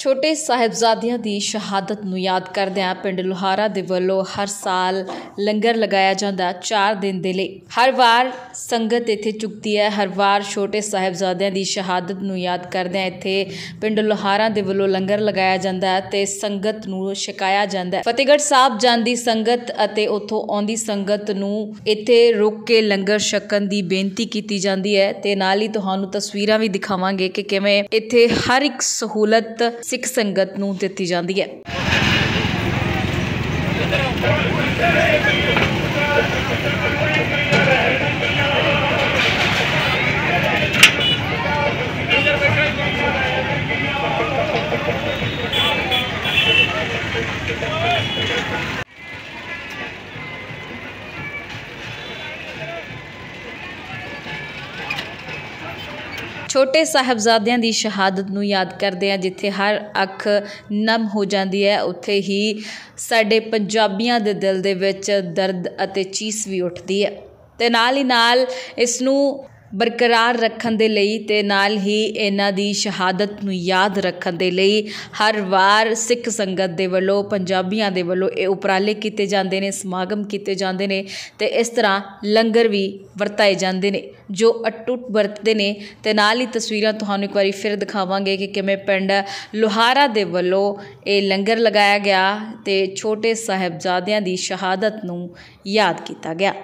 ਛੋਟੇ ਸਾਹਿਬਜ਼ਾਦਿਆਂ ਦੀ ਸ਼ਹਾਦਤ ਨੂੰ ਯਾਦ ਕਰਦਿਆਂ ਪਿੰਡ ਲੋਹਾਰਾ ਦੇ ਵੱਲੋਂ ਹਰ ਸਾਲ ਲੰਗਰ ਲਗਾਇਆ ਜਾਂਦਾ 4 ਦਿਨ ਦੇ ਲਈ। ਹਰ ਵਾਰ ਸੰਗਤ ਇੱਥੇ ਚੁੱਕਦੀ ਹੈ, ਹਰ ਵਾਰ ਛੋਟੇ ਸਾਹਿਬਜ਼ਾਦਿਆਂ ਦੀ ਸ਼ਹਾਦਤ ਨੂੰ ਯਾਦ ਕਰਦਿਆਂ ਇੱਥੇ ਪਿੰਡ ਲੋਹਾਰਾ ਦੇ ਵੱਲੋਂ ਲੰਗਰ ਲਗਾਇਆ ਜਾਂਦਾ ਹੈ ਤੇ ਸੰਗਤ ਨੂੰ ਛਕਾਇਆ ਜਾਂਦਾ ਹੈ। ਫਤਿਹਗੜ੍ਹ ਸਾਹਿਬ ਜਾਂਦੀ ਸੰਗਤ ਅਤੇ ਉੱਥੋਂ ਆਉਂਦੀ ਸੰਗਤ ਨੂੰ ਇੱਥੇ ਰੁਕ ਕੇ ਲੰਗਰ ਛਕਣ ਦੀ ਬੇਨਤੀ ਕੀਤੀ ਜਾਂਦੀ ਹੈ ਤੇ ਨਾਲ ਹੀ ਤੁਹਾਨੂੰ ਤਸਵੀਰਾਂ ਵੀ ਦਿਖਾਵਾਂਗੇ ਕਿ ਕਿਵੇਂ ਇੱਥੇ ਹਰ ਇੱਕ ਸਹੂਲਤ ਸਿੱਖ ਸੰਗਤ ਨੂੰ ਦਿੱਤੀ ਜਾਂਦੀ ਹੈ। ਛੋਟੇ ਸਾਹਿਬਜ਼ਾਦਿਆਂ ਦੀ ਸ਼ਹਾਦਤ ਨੂੰ ਯਾਦ ਕਰਦੇ ਆ ਜਿੱਥੇ ਹਰ ਅੱਖ ਨਮ ਹੋ ਜਾਂਦੀ ਹੈ, ਉੱਥੇ ਹੀ ਸਾਡੇ ਪੰਜਾਬੀਆਂ ਦੇ ਦਿਲ ਦੇ ਵਿੱਚ ਦਰਦ ਅਤੇ ਚੀਸ ਵੀ ਉੱਠਦੀ ਹੈ। ਤੇ ਨਾਲ ਹੀ ਨਾਲ ਇਸ ਨੂੰ ਬਰਕਰਾਰ ਰੱਖਣ ਦੇ ਲਈ ਅਤੇ ਨਾਲ ਹੀ ਇਹਨਾਂ ਦੀ ਸ਼ਹਾਦਤ ਨੂੰ ਯਾਦ ਰੱਖਣ ਦੇ ਲਈ ਹਰ ਵਾਰ ਸਿੱਖ ਸੰਗਤ ਦੇ ਵੱਲੋਂ, ਪੰਜਾਬੀਆਂ ਦੇ ਵੱਲੋਂ ਇਹ ਉਪਰਾਲੇ ਕੀਤੇ ਜਾਂਦੇ ਨੇ, ਸਮਾਗਮ ਕੀਤੇ ਜਾਂਦੇ ਨੇ ਅਤੇ ਇਸ ਤਰ੍ਹਾਂ ਲੰਗਰ ਵੀ ਵਰਤਾਏ ਜਾਂਦੇ ਨੇ, ਜੋ ਅਟੁੱਟ ਵਰਤਦੇ ਨੇ ਤੇ ਨਾਲ ਹੀ ਤਸਵੀਰਾਂ ਤੁਹਾਨੂੰ ਇੱਕ ਵਾਰੀ ਫਿਰ ਦਿਖਾਵਾਂਗੇ ਕਿ ਕਿਵੇਂ ਪਿੰਡ ਲੋਹਾਰਾ ਦੇ ਵੱਲੋਂ ਇਹ ਲੰਗਰ ਲਗਾਇਆ ਗਿਆ ਤੇ ਛੋਟੇ ਸਾਹਿਬਜ਼ਾਦਿਆਂ ਦੀ ਸ਼ਹਾਦਤ ਨੂੰ ਯਾਦ ਕੀਤਾ ਗਿਆ।